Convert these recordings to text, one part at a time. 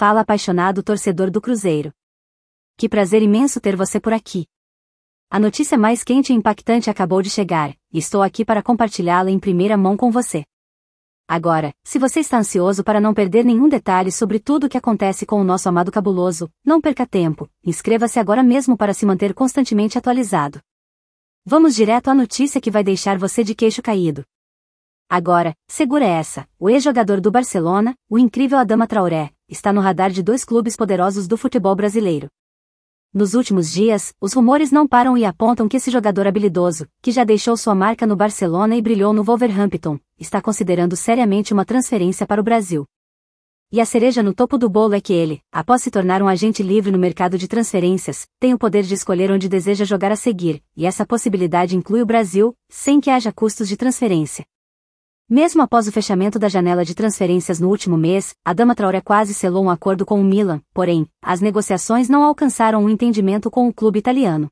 Fala apaixonado torcedor do Cruzeiro. Que prazer imenso ter você por aqui. A notícia mais quente e impactante acabou de chegar, e estou aqui para compartilhá-la em primeira mão com você. Agora, se você está ansioso para não perder nenhum detalhe sobre tudo o que acontece com o nosso amado cabuloso, não perca tempo, inscreva-se agora mesmo para se manter constantemente atualizado. Vamos direto à notícia que vai deixar você de queixo caído. Agora, segura essa, o ex-jogador do Barcelona, o incrível Adama Traoré, está no radar de dois clubes poderosos do futebol brasileiro. Nos últimos dias, os rumores não param e apontam que esse jogador habilidoso, que já deixou sua marca no Barcelona e brilhou no Wolverhampton, está considerando seriamente uma transferência para o Brasil. E a cereja no topo do bolo é que ele, após se tornar um agente livre no mercado de transferências, tem o poder de escolher onde deseja jogar a seguir, e essa possibilidade inclui o Brasil, sem que haja custos de transferência. Mesmo após o fechamento da janela de transferências no último mês, a Dama Traoré quase selou um acordo com o Milan, porém, as negociações não alcançaram um entendimento com o clube italiano.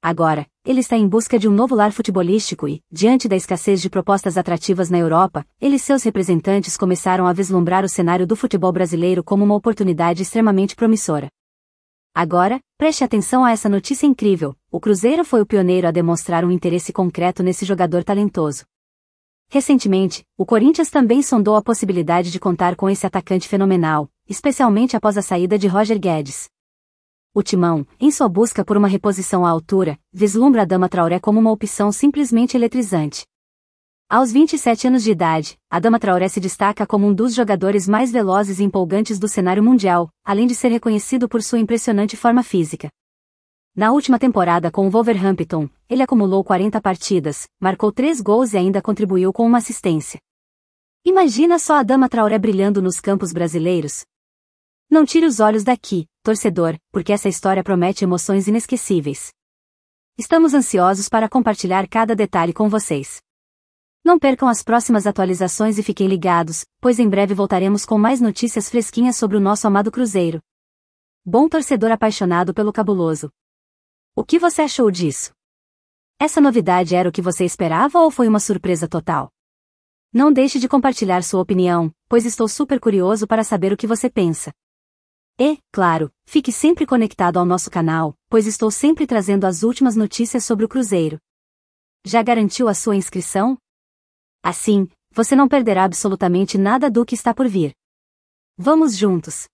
Agora, ele está em busca de um novo lar futebolístico e, diante da escassez de propostas atrativas na Europa, ele e seus representantes começaram a vislumbrar o cenário do futebol brasileiro como uma oportunidade extremamente promissora. Agora, preste atenção a essa notícia incrível: o Cruzeiro foi o pioneiro a demonstrar um interesse concreto nesse jogador talentoso. Recentemente, o Corinthians também sondou a possibilidade de contar com esse atacante fenomenal, especialmente após a saída de Roger Guedes. O Timão, em sua busca por uma reposição à altura, vislumbra a Dama Traoré como uma opção simplesmente eletrizante. Aos 27 anos de idade, a Dama Traoré se destaca como um dos jogadores mais velozes e empolgantes do cenário mundial, além de ser reconhecido por sua impressionante forma física. Na última temporada com o Wolverhampton, ele acumulou 40 partidas, marcou 3 gols e ainda contribuiu com uma assistência. Imagina só a Dama Traoré brilhando nos campos brasileiros. Não tire os olhos daqui, torcedor, porque essa história promete emoções inesquecíveis. Estamos ansiosos para compartilhar cada detalhe com vocês. Não percam as próximas atualizações e fiquem ligados, pois em breve voltaremos com mais notícias fresquinhas sobre o nosso amado Cruzeiro. Bom torcedor apaixonado pelo cabuloso. O que você achou disso? Essa novidade era o que você esperava ou foi uma surpresa total? Não deixe de compartilhar sua opinião, pois estou super curioso para saber o que você pensa. E, claro, fique sempre conectado ao nosso canal, pois estou sempre trazendo as últimas notícias sobre o Cruzeiro. Já garantiu a sua inscrição? Assim, você não perderá absolutamente nada do que está por vir. Vamos juntos!